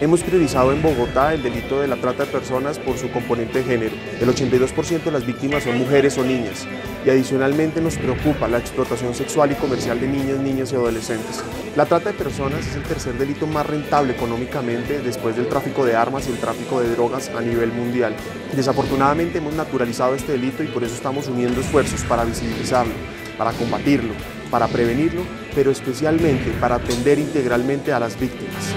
Hemos priorizado en Bogotá el delito de la trata de personas por su componente de género. El 82% de las víctimas son mujeres o niñas y adicionalmente nos preocupa la explotación sexual y comercial de niñas, niñas y adolescentes. La trata de personas es el tercer delito más rentable económicamente después del tráfico de armas y el tráfico de drogas a nivel mundial. Desafortunadamente hemos naturalizado este delito y por eso estamos uniendo esfuerzos para visibilizarlo, para combatirlo, para prevenirlo, pero especialmente para atender integralmente a las víctimas.